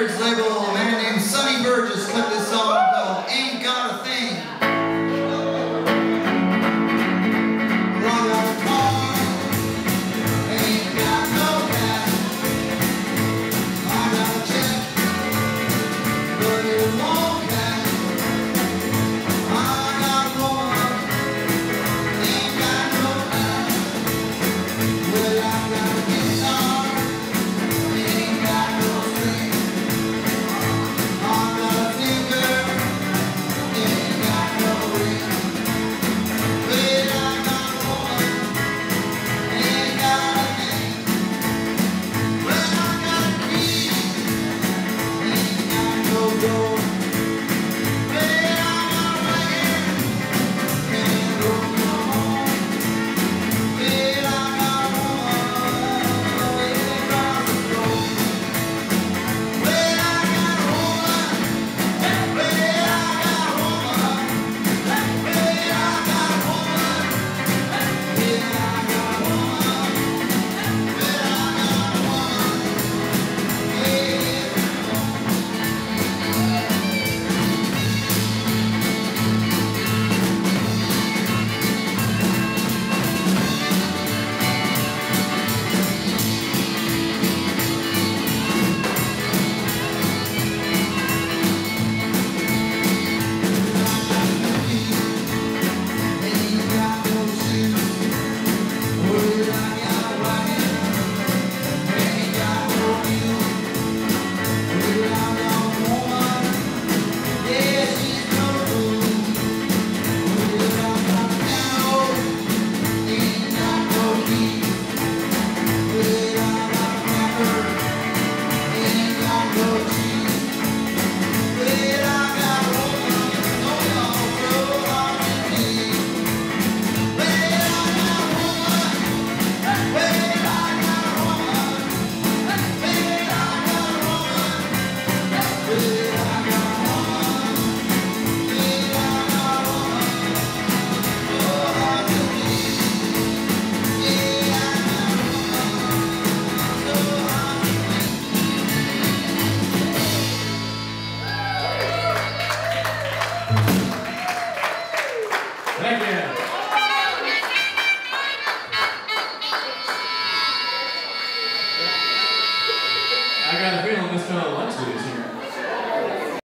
records label. go. I got a feeling this fellow likes what he's hearing.